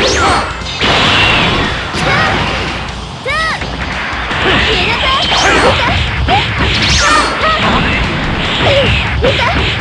いた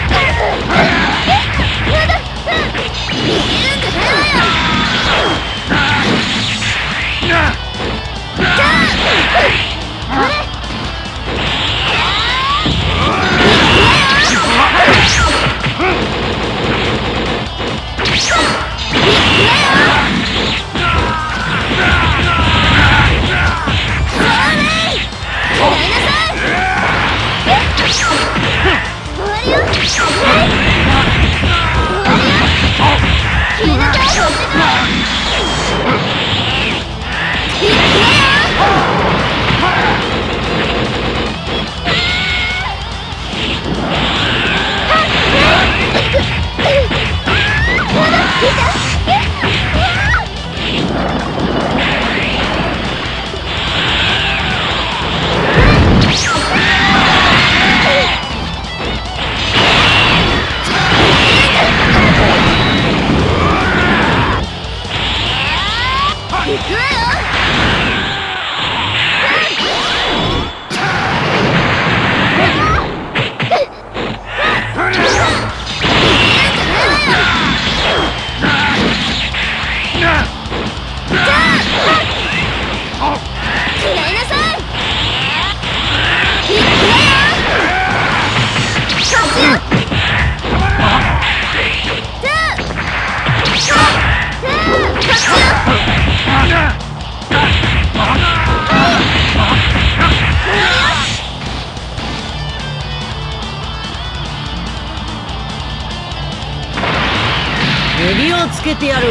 指をつけてやる。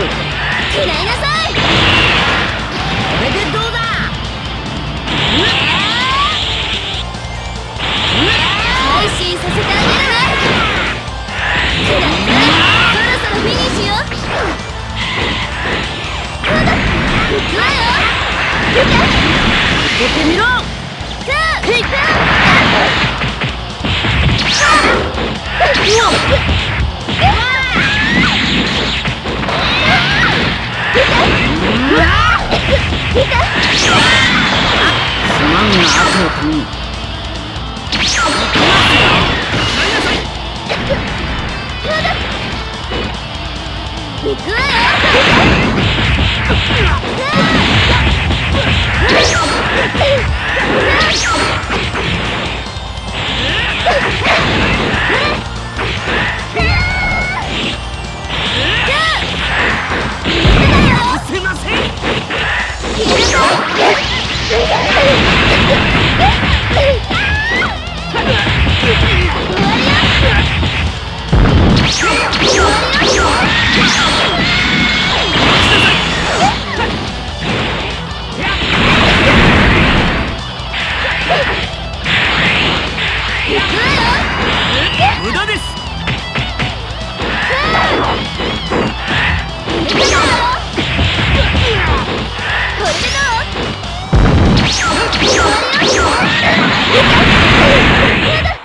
食らいなさい。これでどうだ？配信させてあげるわ。食らいなそろそろフィニッシュよ。行くわよ開けてみろ。へいすまんが悪のために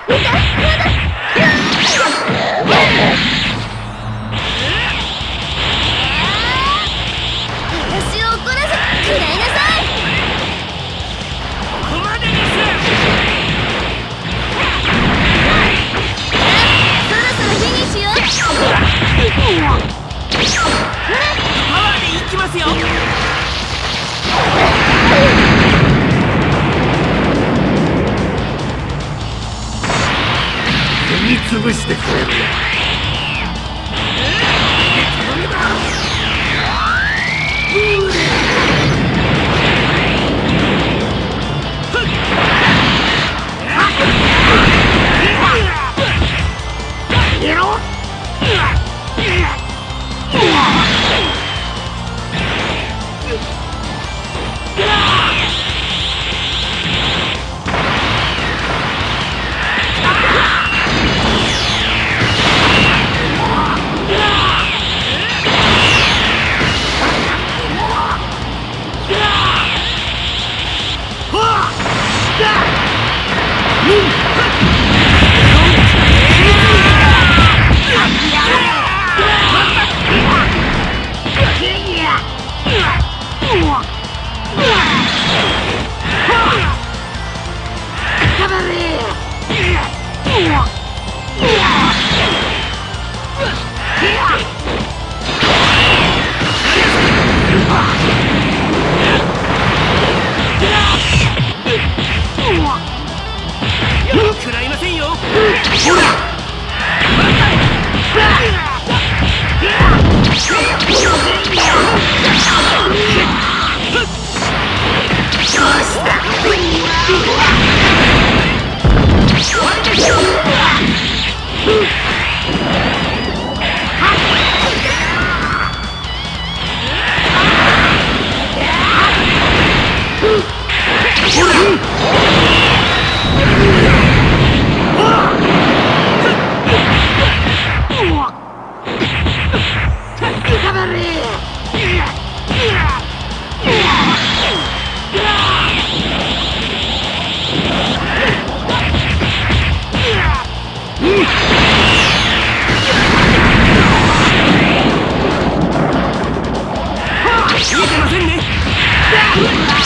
みて潰してくれるよだ Shoot out!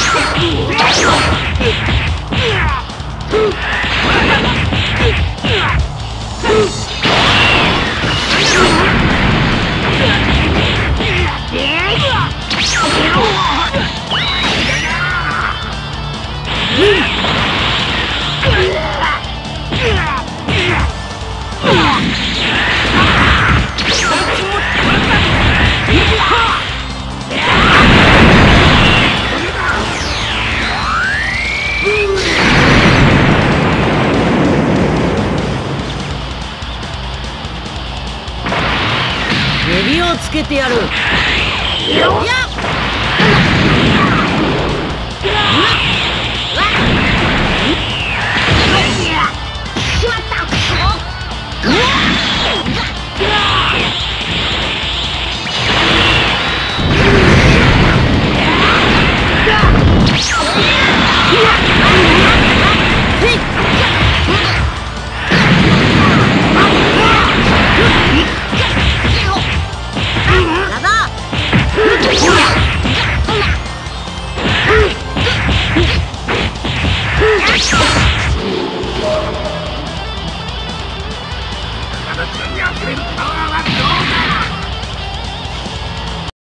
えてませんね指をつけてやる。や